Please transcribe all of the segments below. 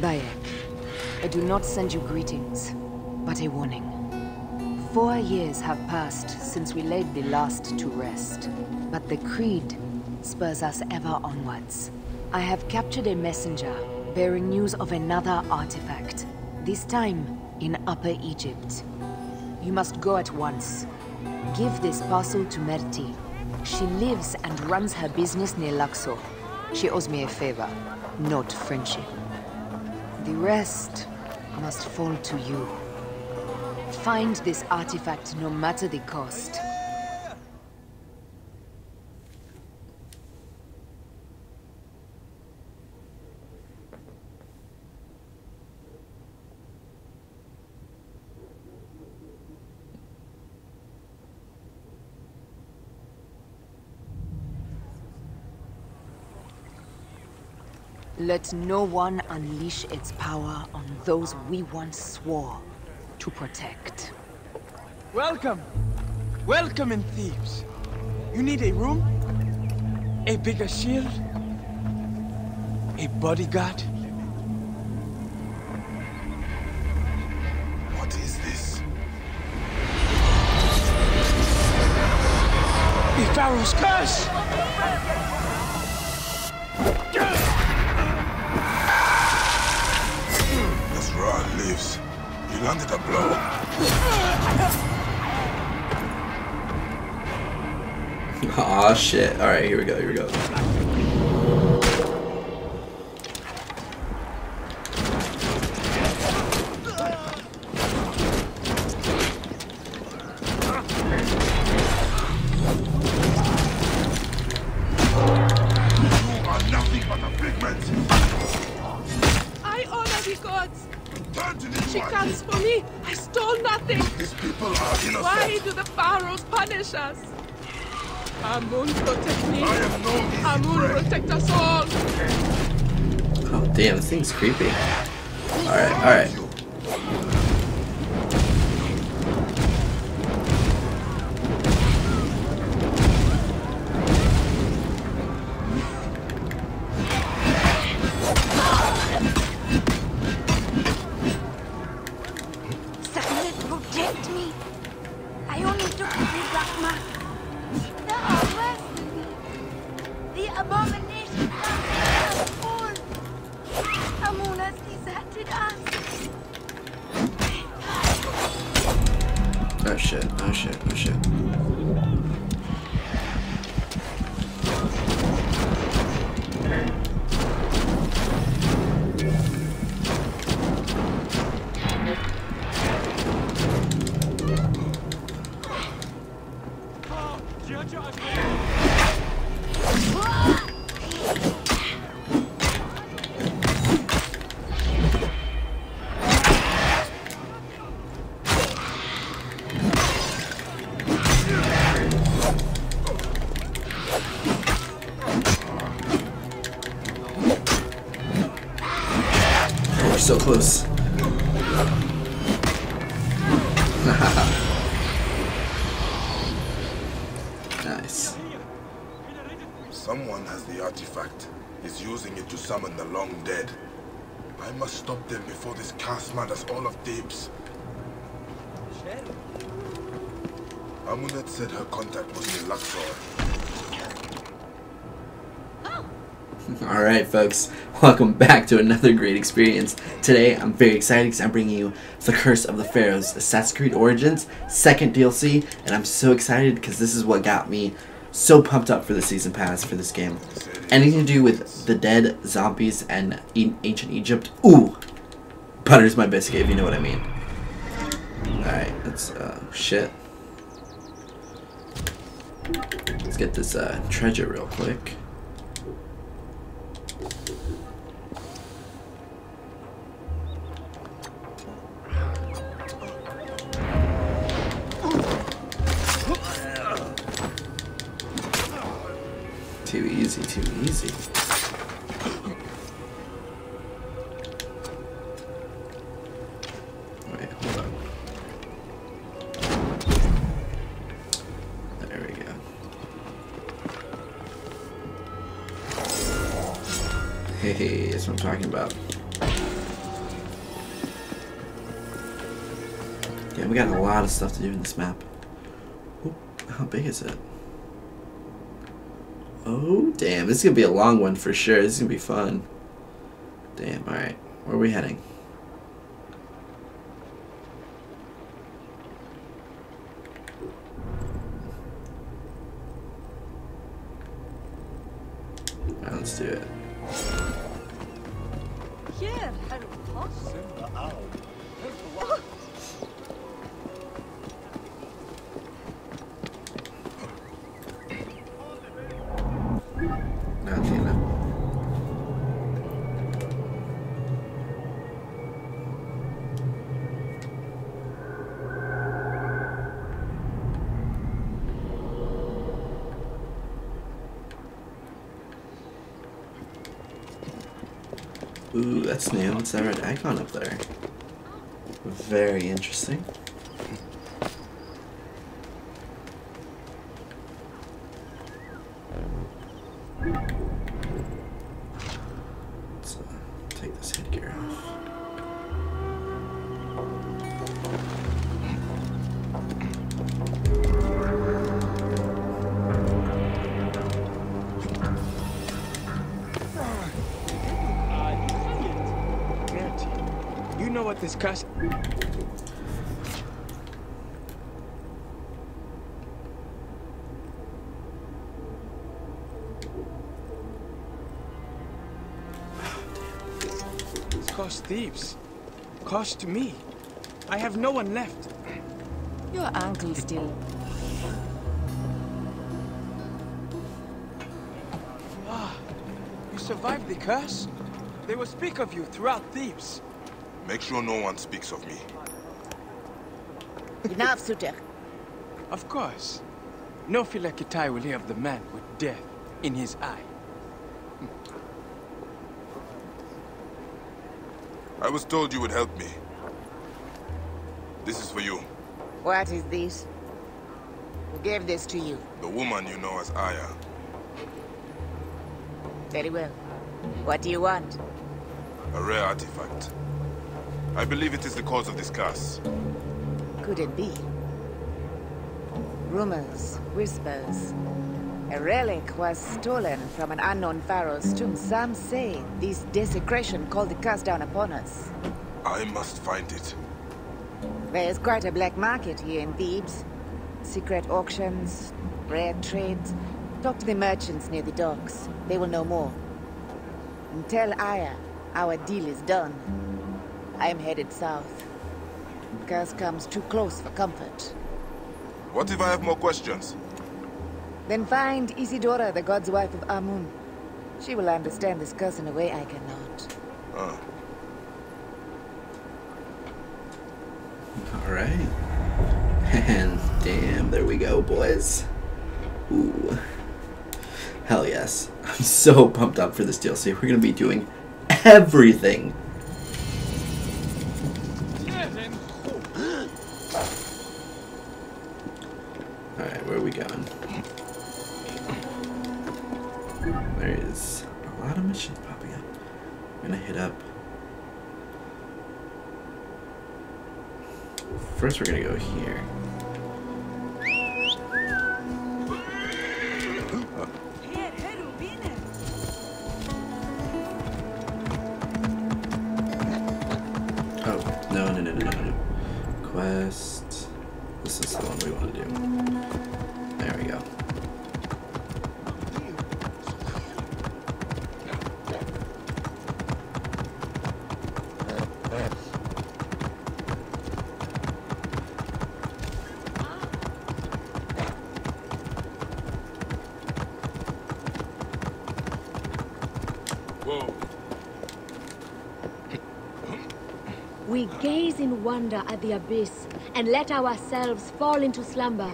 Bayek, I do not send you greetings, but a warning. Four years have passed since we laid the last to rest, but the Creed spurs us ever onwards. I have captured a messenger bearing news of another artifact, this time in Upper Egypt. You must go at once. Give this parcel to Merti. She lives and runs her business near Luxor. She owes me a favor, not friendship. The rest must fall to you. Find this artifact no matter the cost. Let no one unleash its power on those we once swore to protect. Welcome! Welcome in Thebes. You need a room? A bigger shield? A bodyguard? What is this? The Pharaoh's curse! Lives. He landed a blow. Aw, shit. Alright, here we go, here we go. Why do the pharaohs punish us? Amun protect me. Amun protect us all. Oh, damn, this thing's creepy. Alright, alright. Alright, folks, welcome back to another great experience. Today, I'm very excited because I'm bringing you The Curse of the Pharaohs, Assassin's Creed Origins, second DLC, and I'm so excited because this is what got me so pumped up for the Season Pass for this game. Anything to do with the dead, zombies, and e- ancient Egypt, ooh, butter's my biscuit, if you know what I mean. Alright, let's, uh, shit. Let's get this, uh, treasure real quick. Of stuff to do in this map. Oop, how big is it? Oh, damn. This is going to be a long one for sure. This is going to be fun. Damn, alright. Where are we heading? That's new. What's that red icon up there? Very interesting. You this curse... It's cost thieves. Cost to me. I have no one left. Your uncle still. Ah, You survived the curse? They will speak of you throughout Thebes. Make sure no one speaks of me. Enough, Suter. Of course. No Phylakitai will hear of the man with death in his eye. I was told you would help me. This is for you. What is this? Who gave this to you? The woman you know as Aya. Very well. What do you want? A rare artifact. I believe it is the cause of this curse. Could it be? Rumors, whispers. A relic was stolen from an unknown pharaoh's tomb. Some say this desecration called the curse down upon us. I must find it. There's quite a black market here in Thebes. Secret auctions, rare trades. Talk to the merchants near the docks. They will know more. And tell Aya our deal is done. I'm headed south. Curse comes too close for comfort. What if I have more questions? Then find Isidora, the god's wife of Amun. She will understand this curse in a way I cannot. Uh, Alright. And damn, there we go, boys. Ooh. Hell yes. I'm so pumped up for this DLC. We're gonna be doing everything. Gonna hit up. First, we're gonna go here. Wonder at the abyss and let ourselves fall into slumber.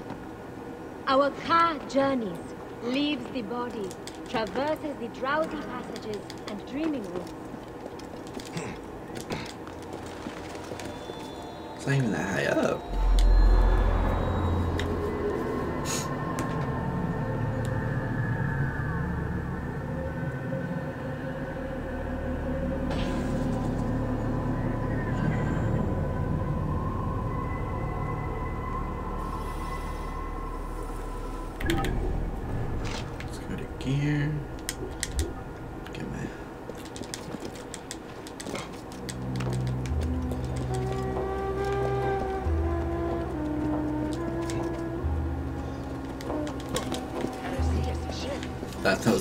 Our ka journeys, leaves the body, traverses the drowsy passages and dreaming rooms. Even that high up.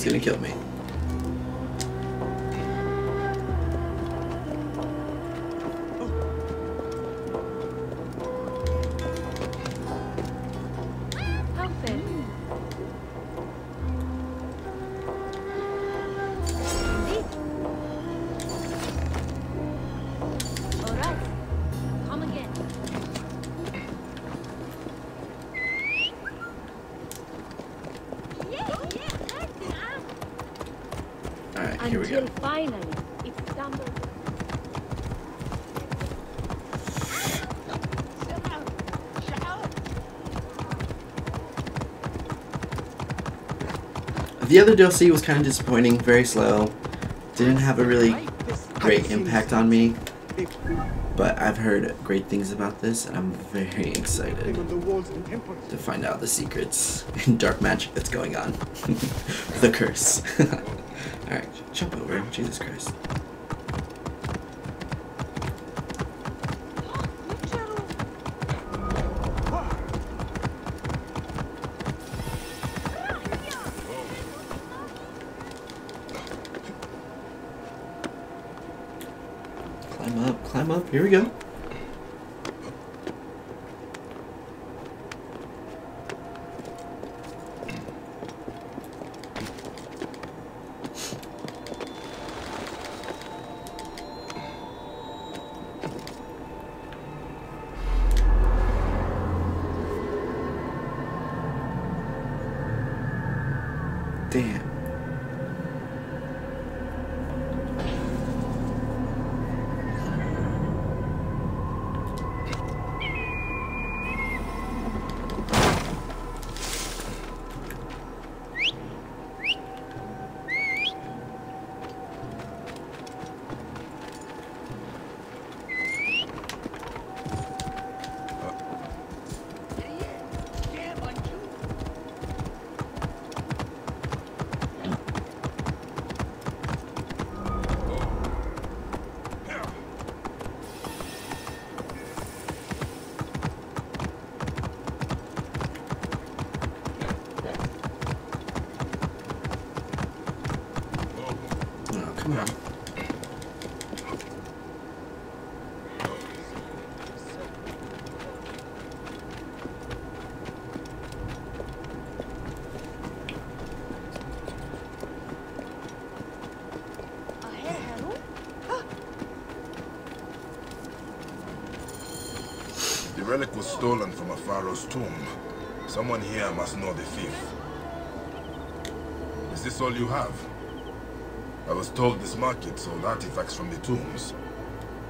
Gonna kill me. We go. finally it stumbles. The other DLC was kind of disappointing, very slow. Didn't have a really great impact on me. But I've heard great things about this, and I'm very excited to find out the secrets and dark magic that's going on. the curse. Jump over. Jesus Christ. Climb up, climb up. Here we go. Stolen from a pharaoh's tomb. Someone here must know the thief. Is this all you have? I was told this market sold artifacts from the tombs.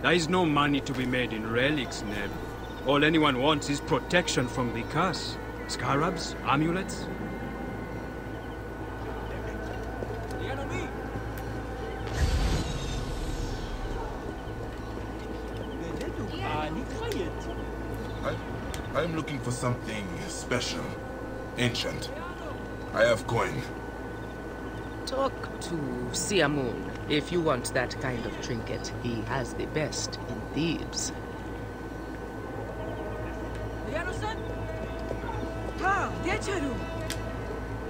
There is no money to be made in relics, Neb. All anyone wants is protection from the curse. Scarabs, amulets. For something special, ancient. I have coin. Talk to Siamun if you want that kind of trinket. He has the best in Thebes.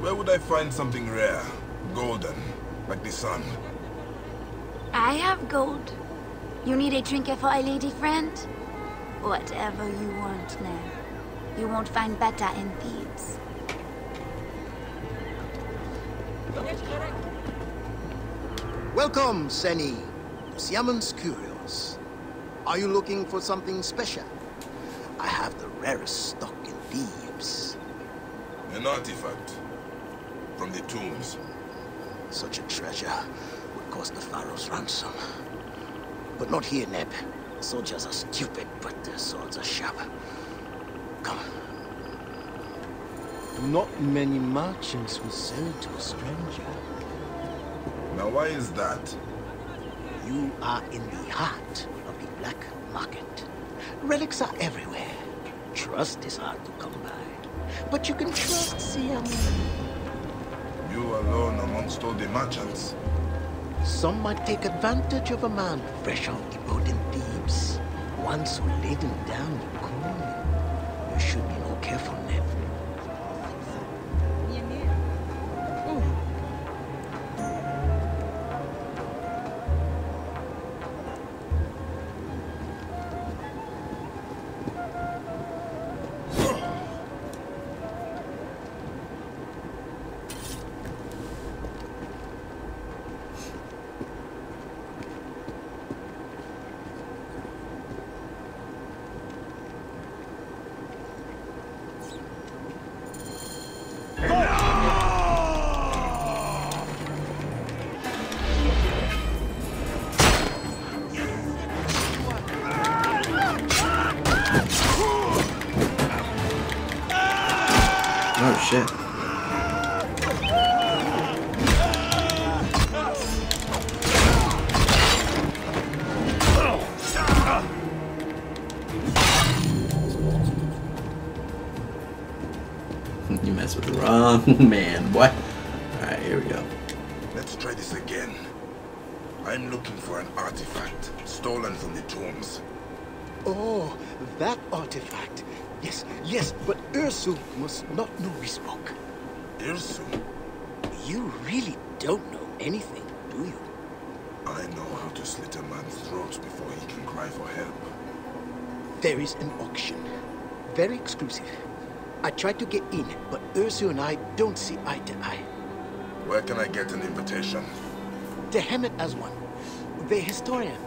Where would I find something rare, golden, like the sun? I have gold. You need a trinket for a lady friend? Whatever you want now. You won't find better in Thebes. Welcome, Seni, to Siamun's Curios. Are you looking for something special? I have the rarest stock in Thebes. An artifact from the tombs. Such a treasure would cost the Pharaoh's ransom. But not here, Neb. Soldiers are stupid, but their swords are sharp. Come. Not many merchants will sell to a stranger. Now why is that? You are in the heart of the black market. Relics are everywhere. Trust is hard to come by. But you can trust Siam. You alone amongst all the merchants. Some might take advantage of a man fresh off the boat in Thebes. One so laden down with coin. You should be more careful, with the wrong man. What? Alright, here we go. Let's try this again. I'm looking for an artifact stolen from the tombs. Oh, that artifact. Yes, yes, but Irsu must not know we spoke. Irsu? You really don't know anything, do you? I know how to slit a man's throat before he can cry for help. There is an auction. Very exclusive. I tried to get in, but Irsu and I don't see eye to eye. Where can I get an invitation? The Hemet has one. The historian.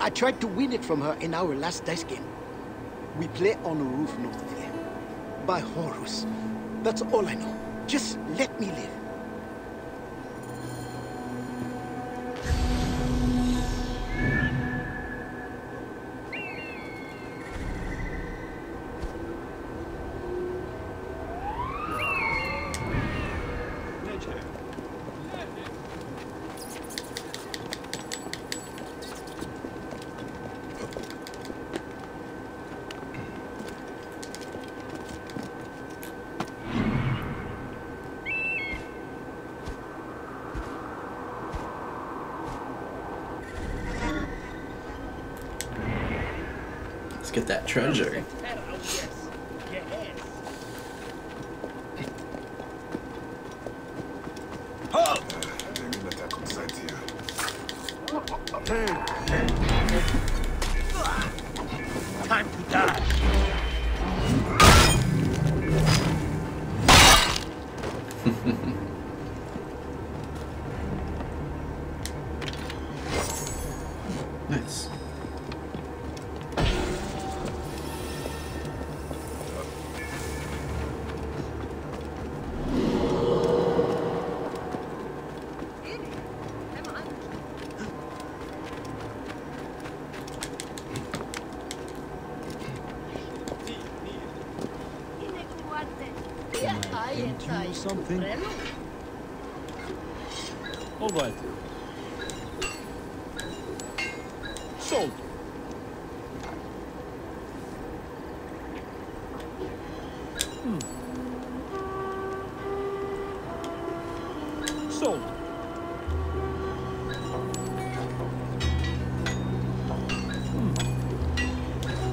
I tried to win it from her in our last dice game. We play on a roof north of here. By Horus. That's all I know. Just let me live. Treasure.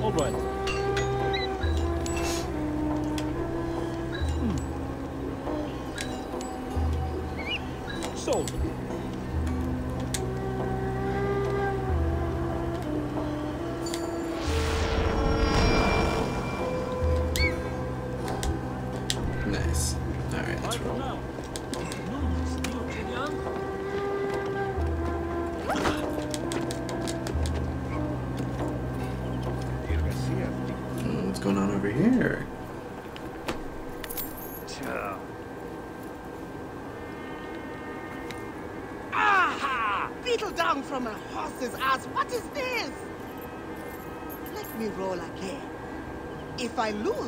All right. Hmm. Sold.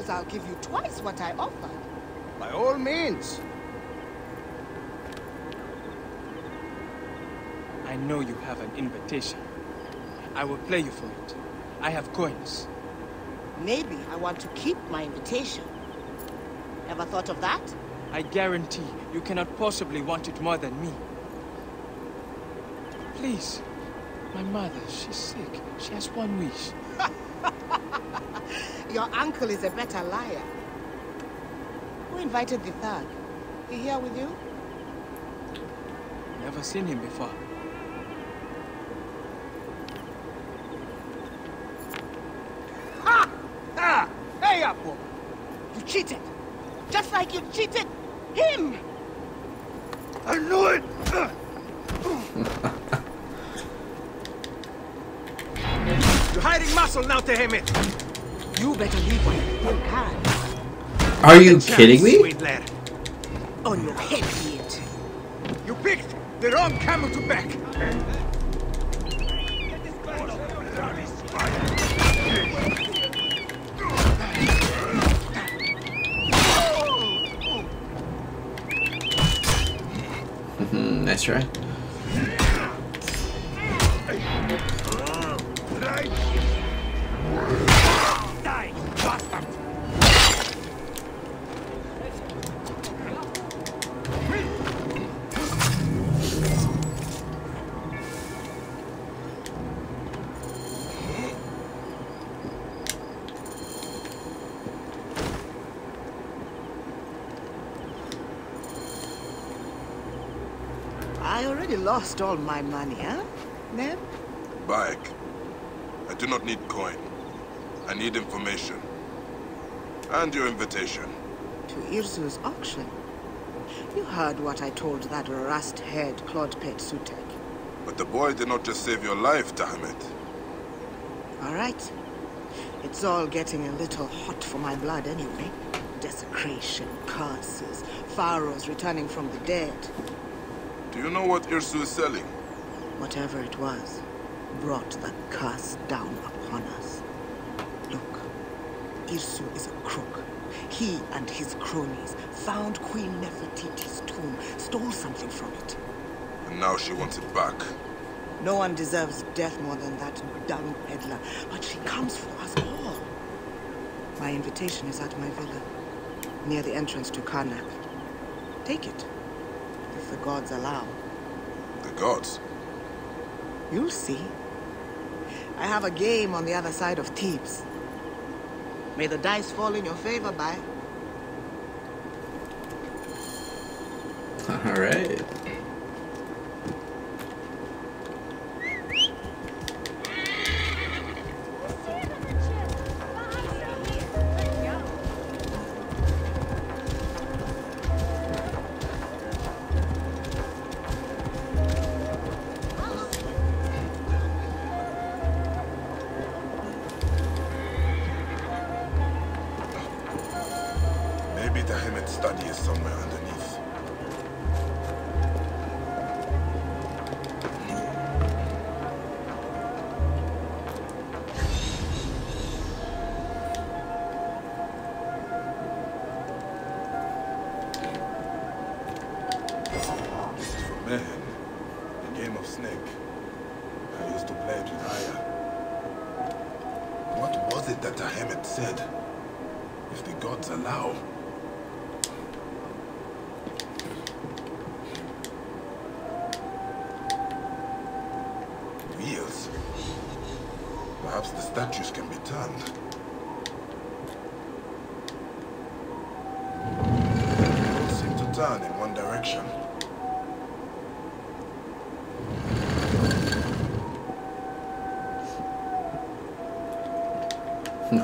I lose, I'll give you twice what I offered. By all means. I know you have an invitation. I will play you for it. I have coins. Maybe I want to keep my invitation. Ever thought of that? I guarantee you cannot possibly want it more than me. Please. My mother, she's sick. She has one wish. Your uncle is a better liar. Who invited the thug? He here with you? Never seen him before. Are you kidding me? On your head, idiot. You picked the wrong camel to back. That's right. Die, bastard! Lost all my money, huh? Neb? Bayek, I do not need coin. I need information. And your invitation. To Irsu's auction. You heard what I told that rust-haired Claude-Pet Sutek. But the boy did not just save your life, Tahamet. All right. It's all getting a little hot for my blood anyway. Desecration, curses, pharaohs returning from the dead. Do you know what Irsu is selling? Whatever it was, brought the curse down upon us. Look, Irsu is a crook. He and his cronies found Queen Nefertiti's tomb, stole something from it. And now she wants it back. No one deserves death more than that dumb peddler, but she comes for us all. My invitation is at my villa, near the entrance to Karnak. Take it, the gods allow. The gods? You'll see. I have a game on the other side of Thebes. May the dice fall in your favor, Bai. All right. The Hemet study is somewhere underneath.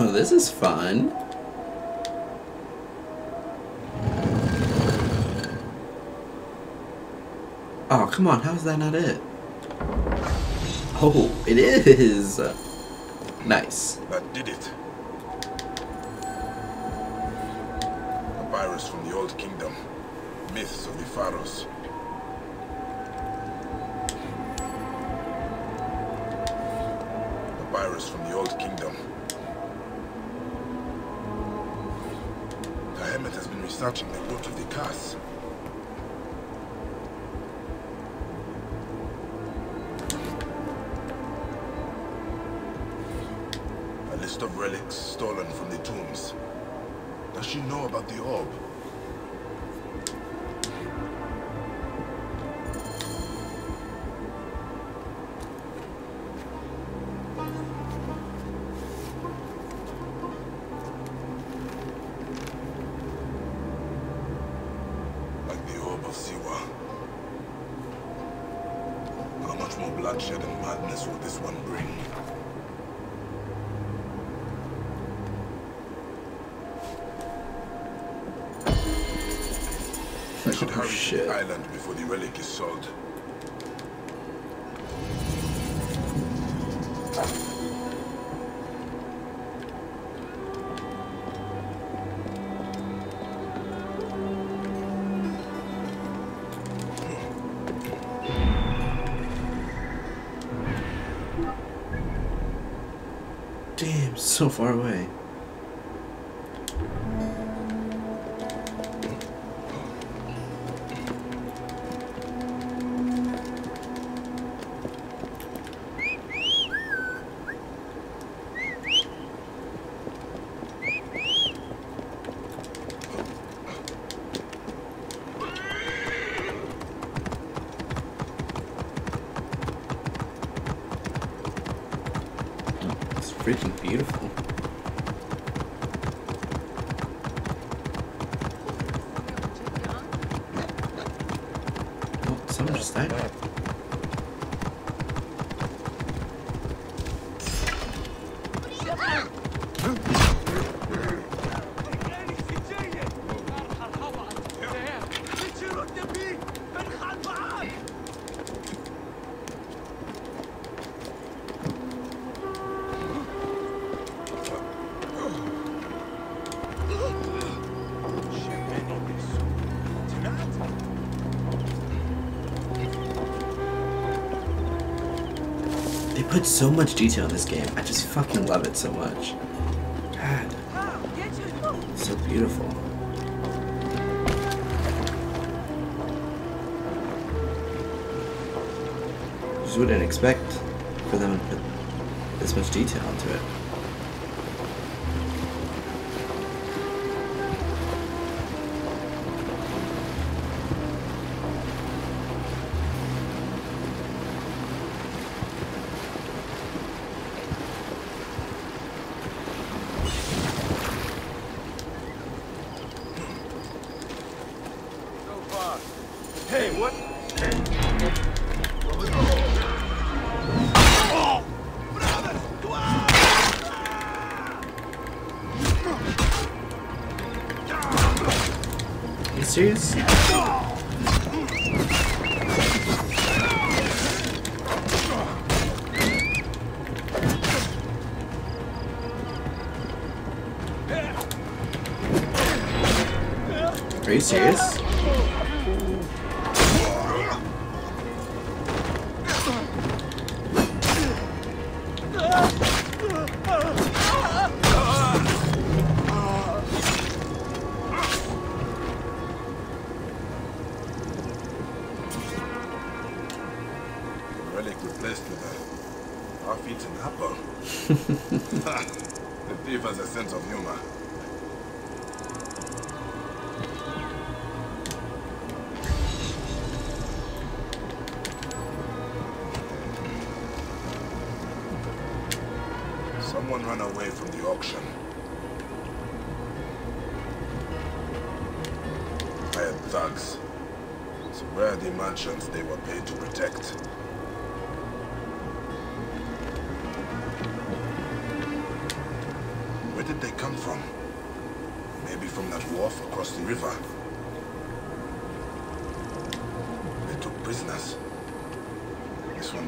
Oh, this is fun. Oh, come on. How is that not it? Oh, it is. Nice. That did it. Papyrus from the Old Kingdom. Myths of the pharaohs. Papyrus from the Old Kingdom. Researching the root of the curse. A list of relics stolen from the tombs. Does she know about the orb? More bloodshed and madness will this one bring? I should oh, hurry to the island before the relic is sold. So far away. So much detail in this game. I just fucking love it so much. God. So beautiful. Just wouldn't expect for them to put this much detail into it.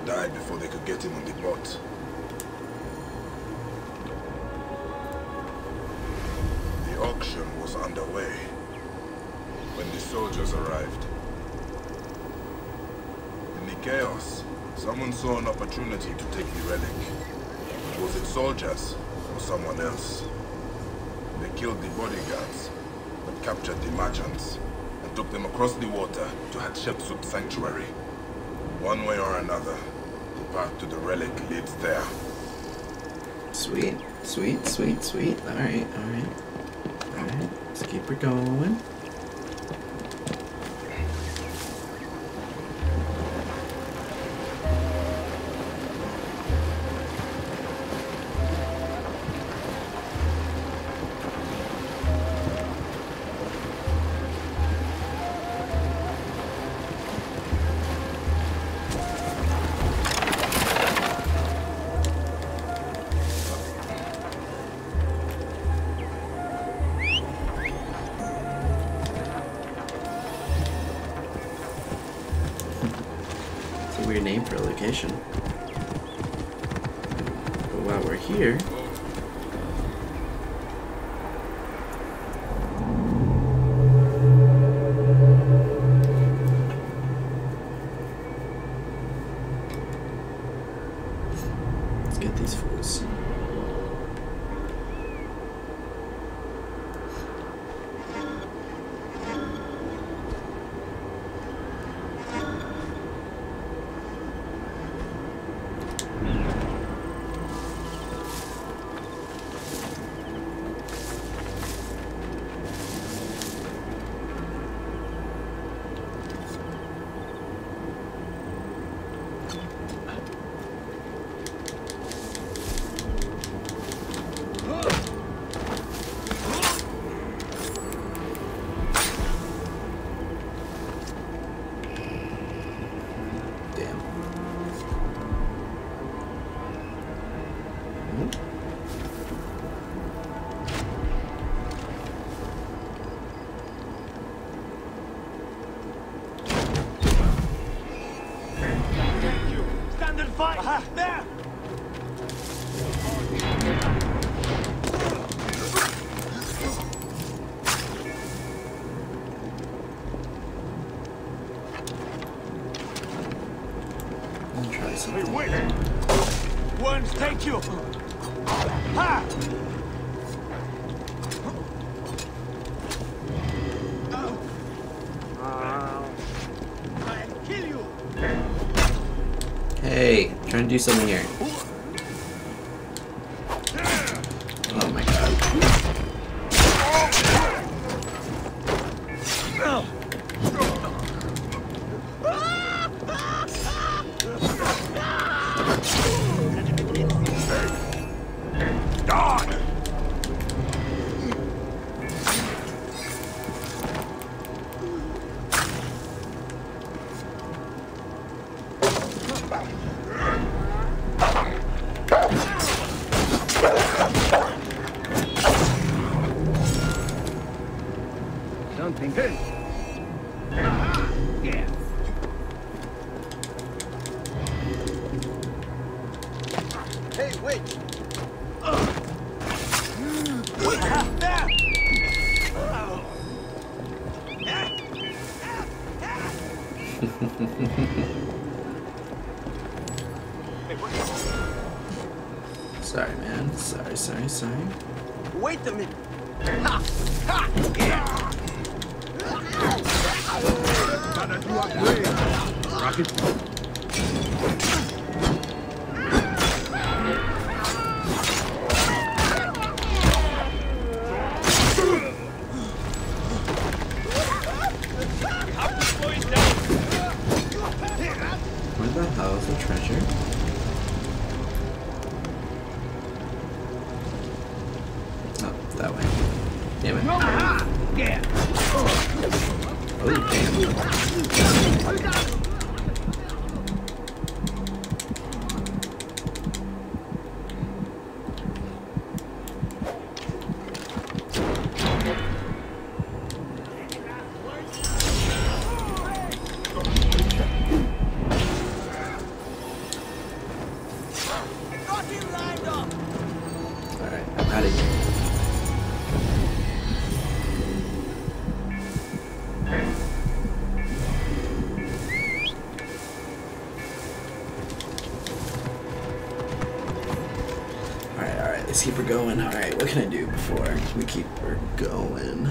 Died before they could get him on the boat. The auction was underway when the soldiers arrived. In the chaos, someone saw an opportunity to take the relic. Was it soldiers or someone else? They killed the bodyguards, but captured the merchants and took them across the water to Hatshepsut Sanctuary. One way or another, the path to the relic leads there. Sweet, sweet, sweet, sweet. Alright, alright. Alright, let's keep her going. Mm-hmm. I say, say. let's keep her going. All right, what can I do before we keep her going?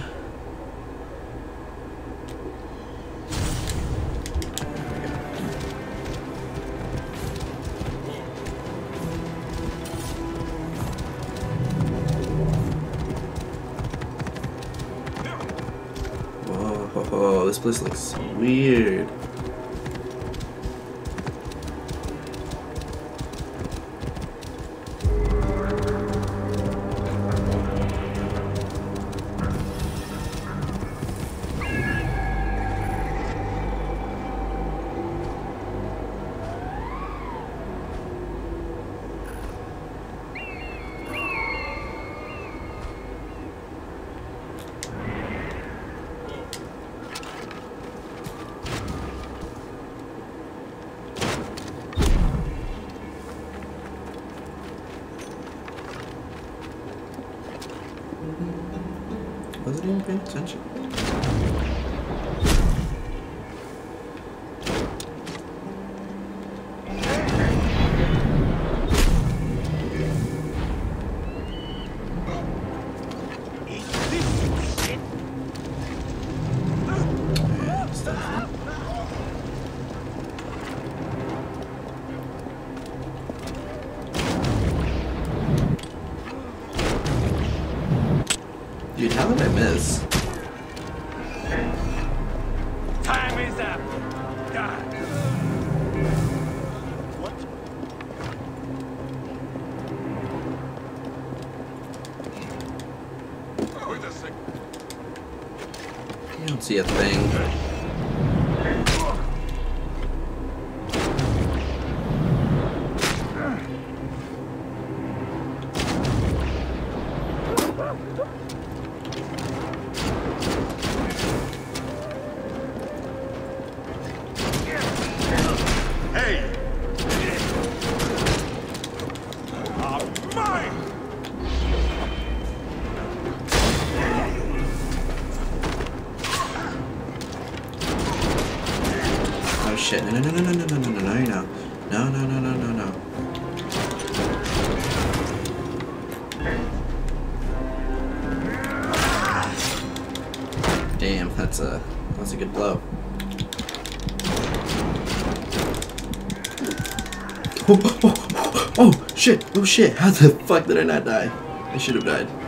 Whoa, this place looks weird. Shit! Oh shit! How the fuck did I not die? I should have died.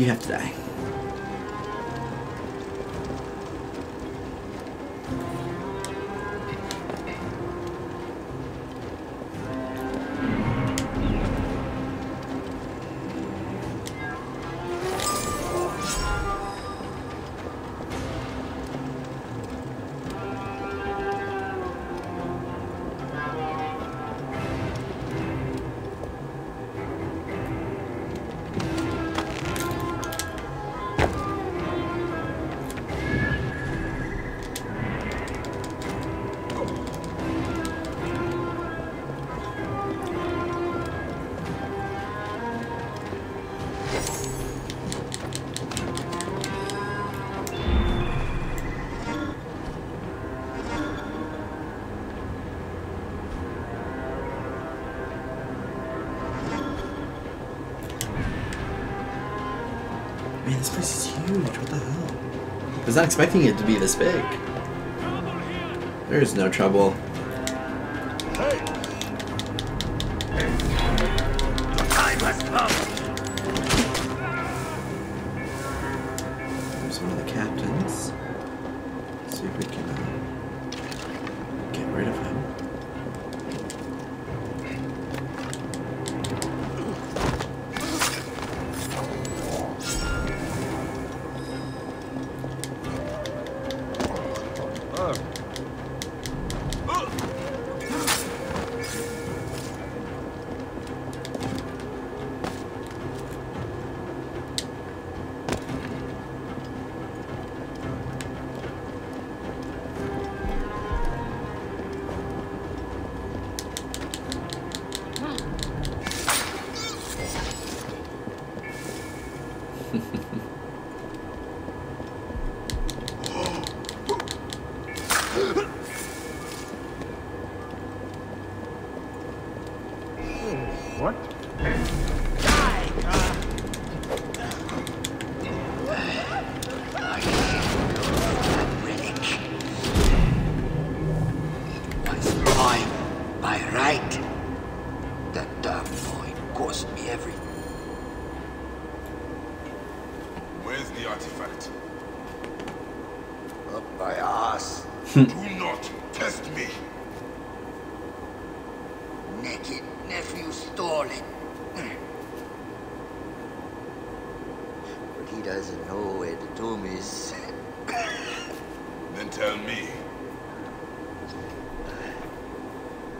you have to die. this place is huge. What the hell? I was not expecting it to be this big. There is no trouble.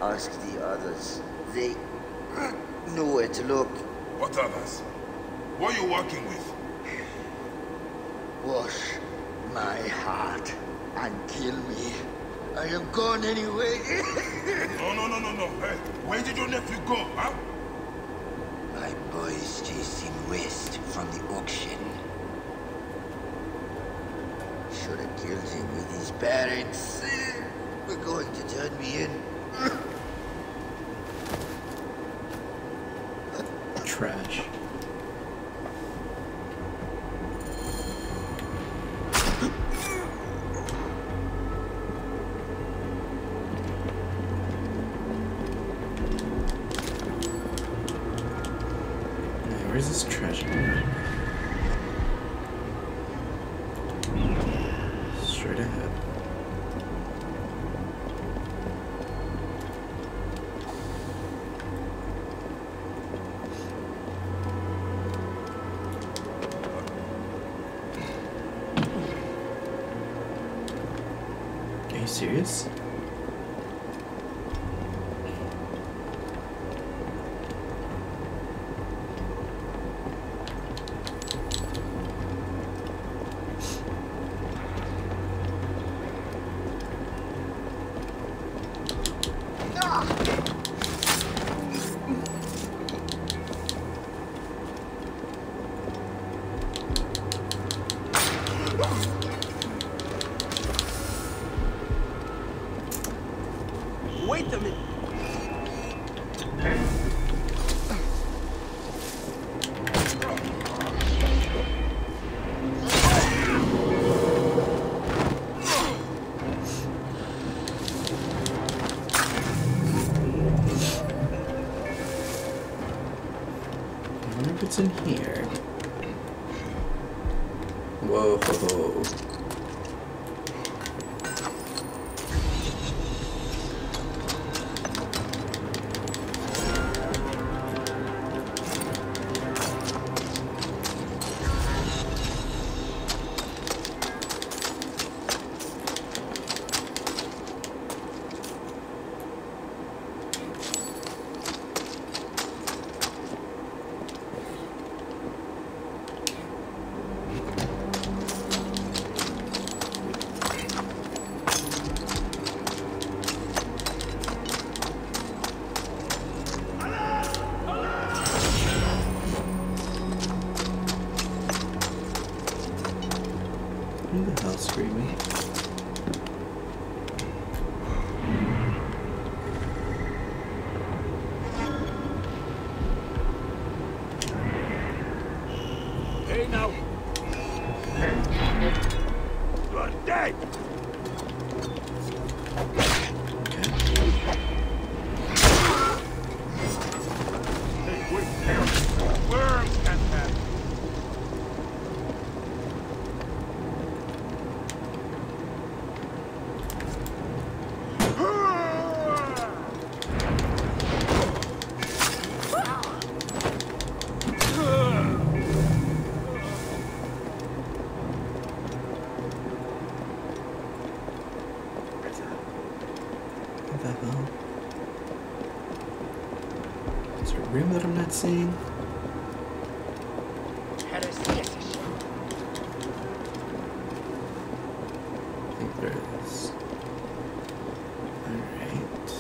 Ask the others. They know where to look. What others? What are you working with? Wash my heart and kill me. I am gone anyway. no, no, no, no, no. Hey, where did your nephew go, huh? My boy is chasing west from the auction. Should have killed him with his parents. Eh, we're going to turn me in. Whoa. Room that I'm not seeing? I think there is. Alright.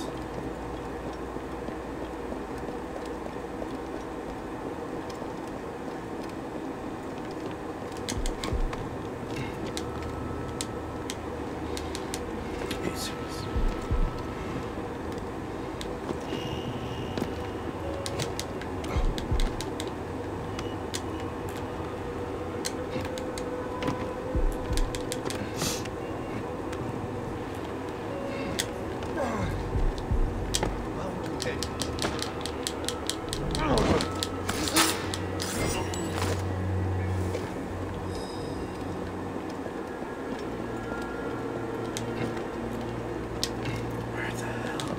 Okay, serious. Where the hell?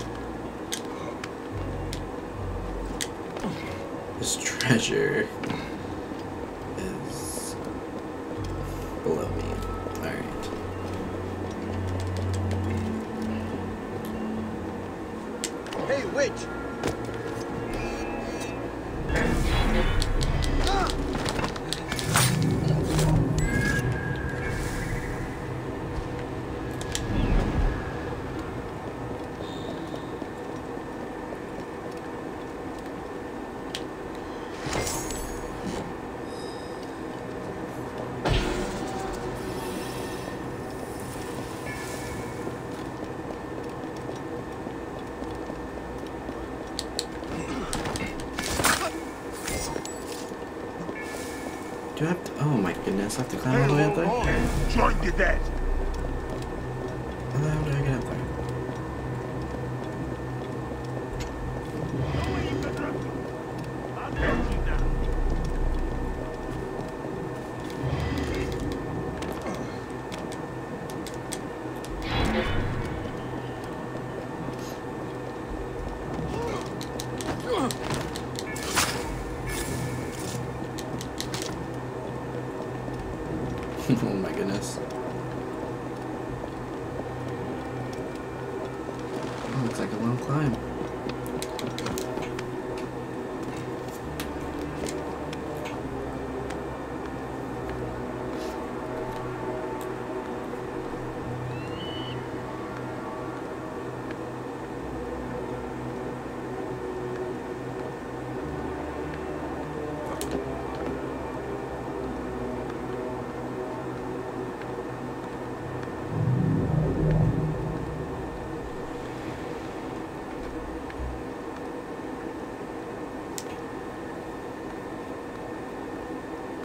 This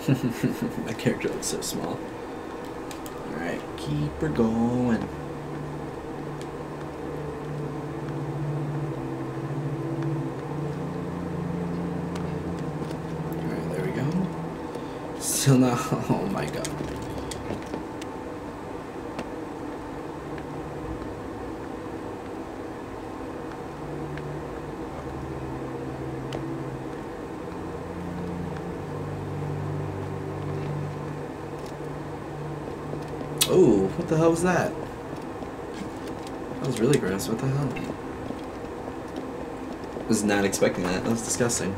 My character looks so small. Alright, keep her going. Alright, there we go. Still not. Oh my god. Oh, what the hell was that? That was really gross. What the hell? I Was not expecting that. That was disgusting.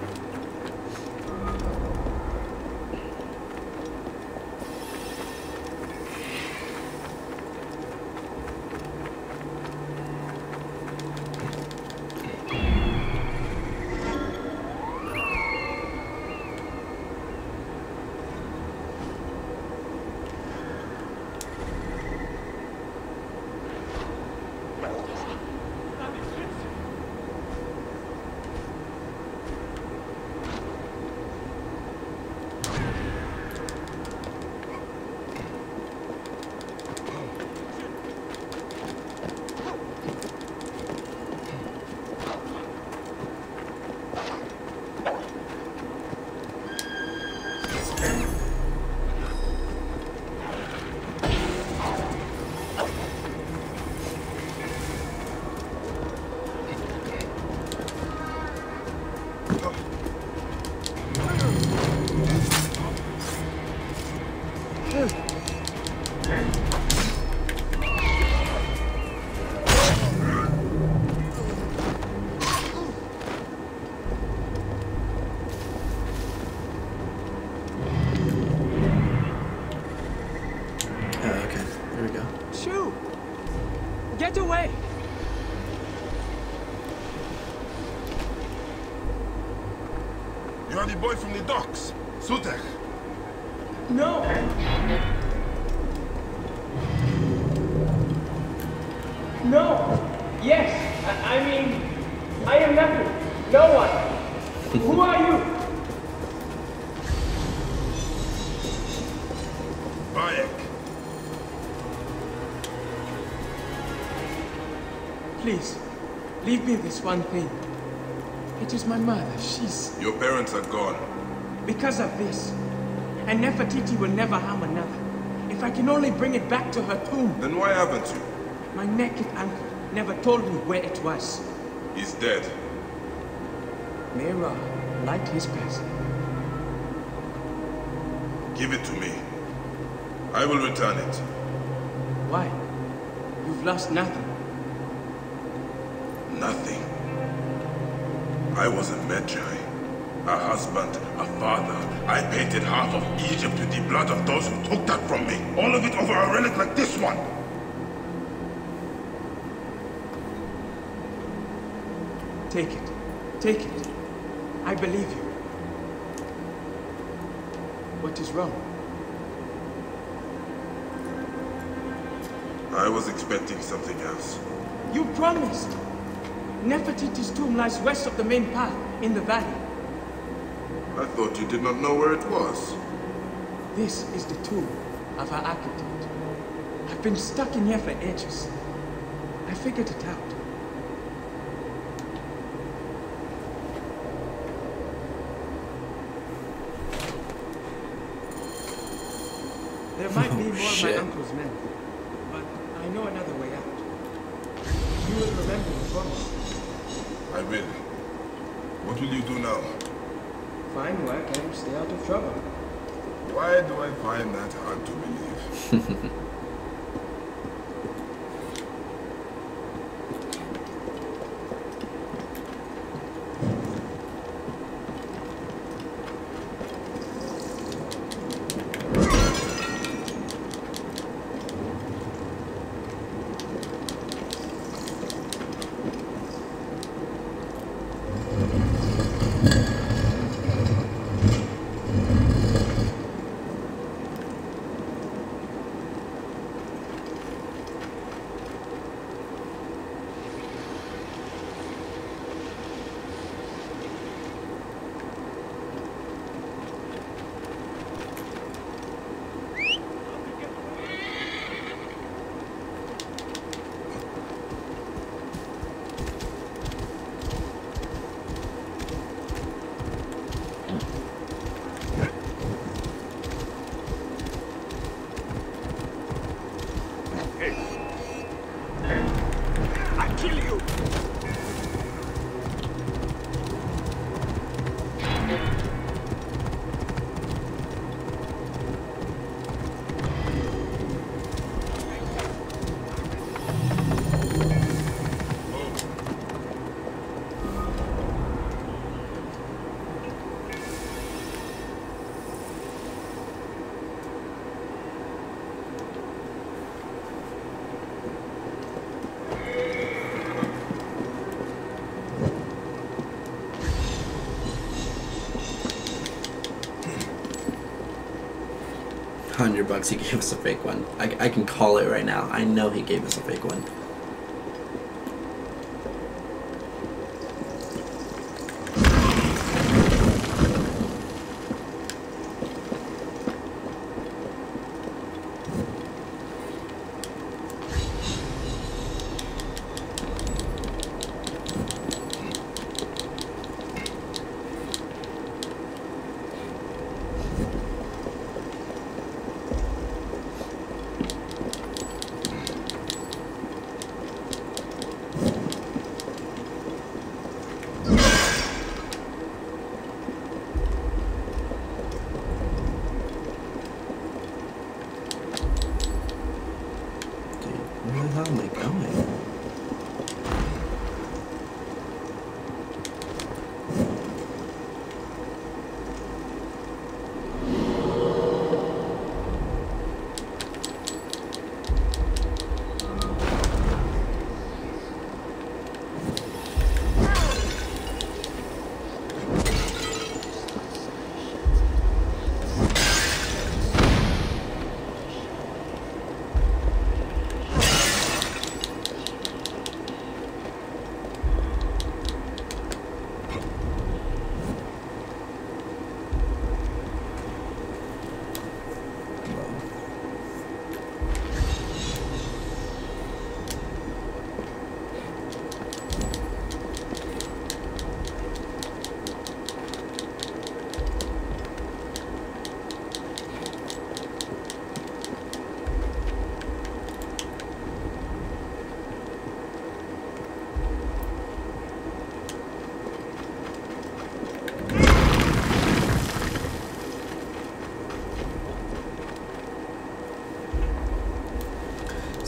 Docks, Sutek. No! No! Yes! I, I mean, I am nothing. No one. Who are you? Bayek. Please, leave me this one thing. It is my mother. She's Your parents are gone. Because of this. And Nefertiti will never harm another. If I can only bring it back to her tomb. Then why haven't you? My naked uncle um, never told me where it was. He's dead. May Ra light his path. Give it to me. I will return it. Why? You've lost nothing. Nothing. I was a Medjay. A husband, a father. I painted half of Egypt with the blood of those who took that from me. All of it over a relic like this one. Take it. Take it. I believe you. What is wrong? I was expecting something else. You promised! Nefertiti's tomb lies west of the main path, in the valley. I thought you did not know where it was. This is the tomb. of our architect. I've been stuck in here for ages. I figured it out. There might be Oh, more of my uncle's men, but I know another way out. You will remember the promise. I will. What will you do now? Find work and stay out of trouble. Why do I find that hard to believe? 100 bucks he gave us a fake one. I, I can call it right now. I know he gave us a fake one.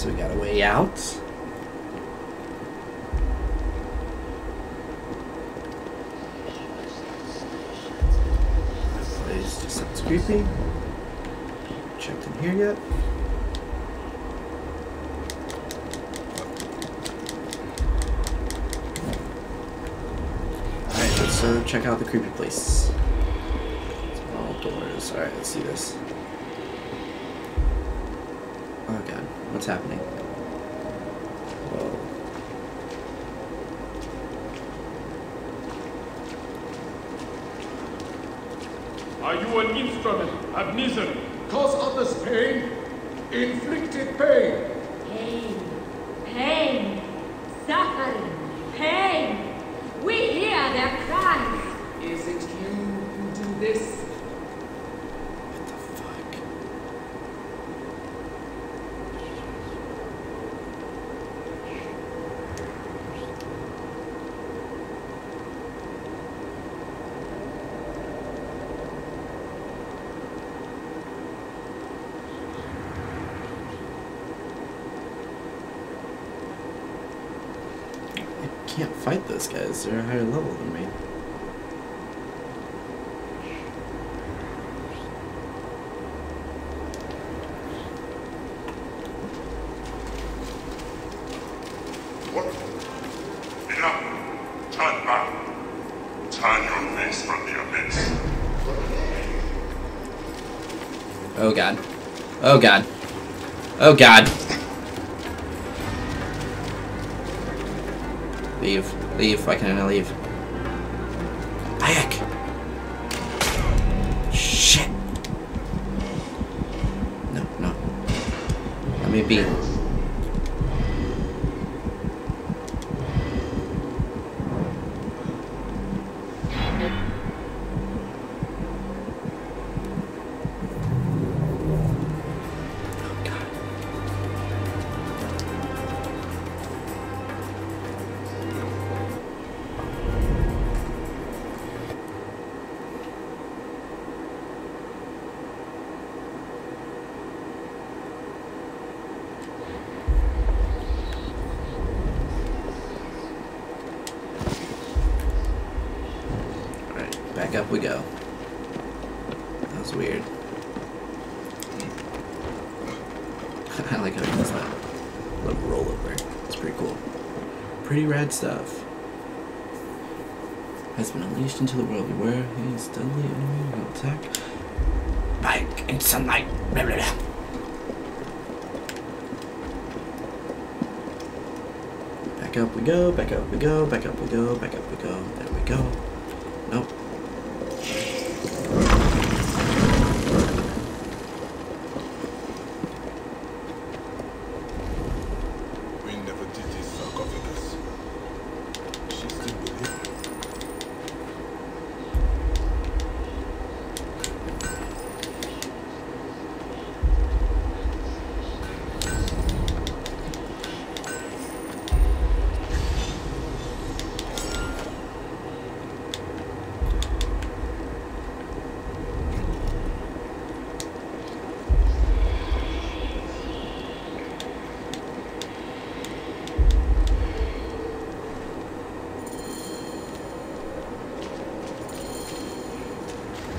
So we got a way out. This place just sounds creepy. Checked in here yet? Alright, let's uh, check out the creepy place. All doors. Alright, let's see this. What's happening? Whoa. Are you an instrument of misery? Cause others pain? inflicted pain. Pain, pain, suffering, pain. We hear their cries. Is it you who do this? I can't fight those guys. They're a higher level than me. What? Enough! Turn back! Turn your face from the abyss. Oh god. Oh god. Oh god. Leave. Leave. Why can't I leave? Up we go. That was weird. I like how he does that little rollover. It's pretty cool. Pretty rad stuff. Has been unleashed into the world. Beware, he is deadly enemy will attack. By in sunlight. Blah, blah, blah. Back up we go, back up we go, back up we go, back up we go. There we go. Nope. Queen Nefertiti's sarcophagus. She's still with him.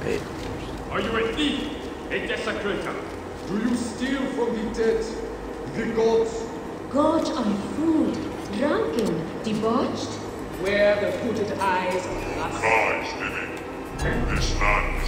Wait. Are you a thief? A desecrator? Do you steal from the dead? The gods? Gorge on food, drunken, debauched. Where the hooded eyes of lust. Lies, living. This land is for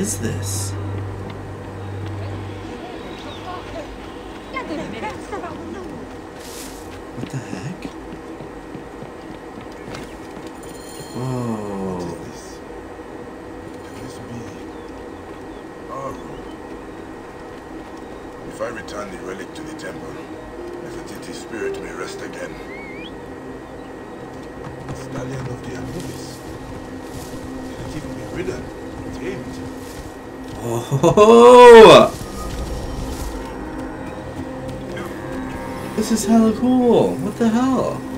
is this? What the heck? Whoa. Could this be our room? If I return the relic to the temple, Nefertiti's spirit may rest again. The stallion of the Anubis. Can it even be ridden? Tamed? Oh! This is hella cool. What the hell?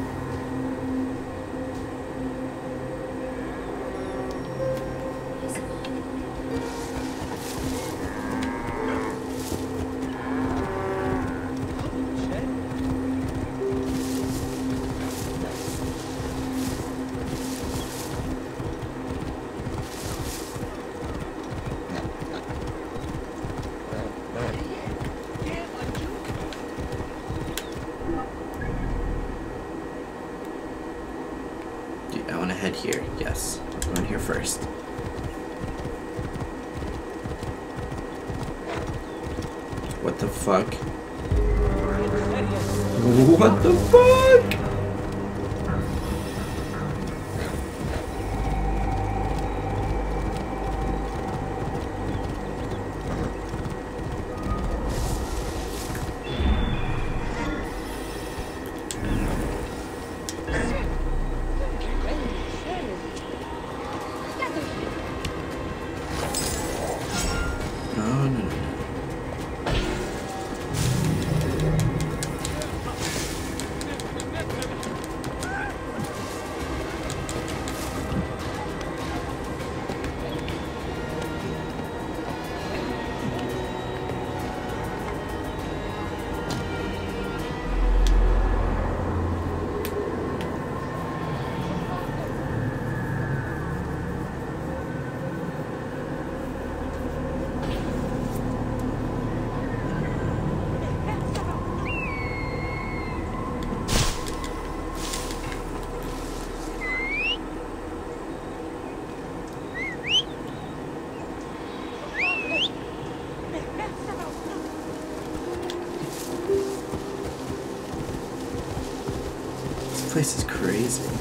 Crazy.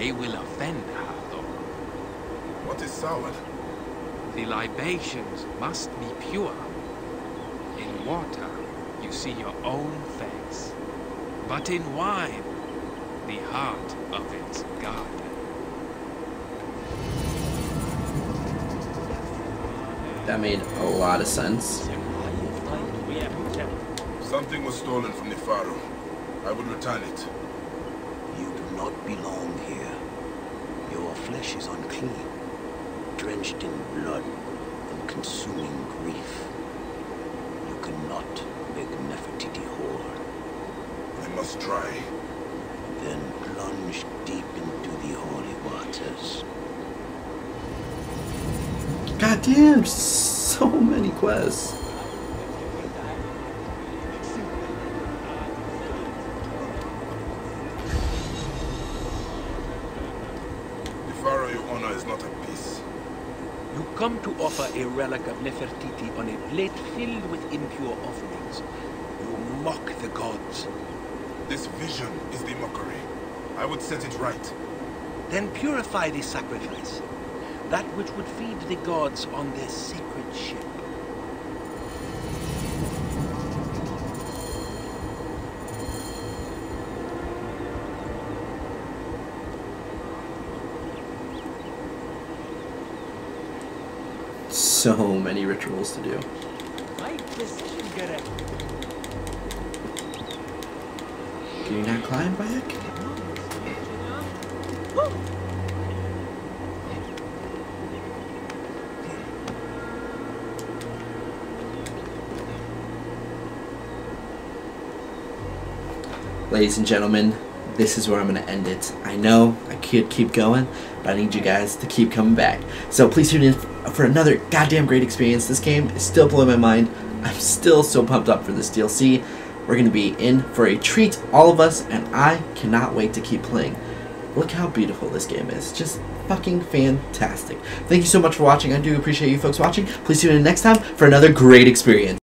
They will offend Hathor. What is soured? The libations must be pure. In water, you see your own face. But in wine, the heart of its god. That made a lot of sense. Something was stolen from the Pharaoh. I would return it. You do not belong here. Your flesh is unclean, drenched in blood and consuming grief. You cannot make Nefertiti whole. I must try. Then plunge deep into the holy waters. God damn, so many quests. The Pharaoh you honor is not at peace. You come to offer a relic of Nefertiti on a plate filled with impure offerings. You mock the gods. This vision is the mockery. I would set it right. Then purify the sacrifice. That which would feed the gods on their sacred ship. So many rituals to do. Can you not climb back? Ladies and gentlemen, this is where I'm going to end it. I know I could keep going, but I need you guys to keep coming back. So please tune in for another goddamn great experience. This game is still blowing my mind. I'm still so pumped up for this DLC. We're going to be in for a treat, all of us, and I cannot wait to keep playing. Look how beautiful this game is. Just fucking fantastic. Thank you so much for watching. I do appreciate you folks watching. Please tune in next time for another great experience.